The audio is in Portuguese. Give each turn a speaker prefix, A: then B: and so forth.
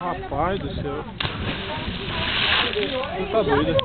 A: Rapaz do céu. Você tá doido.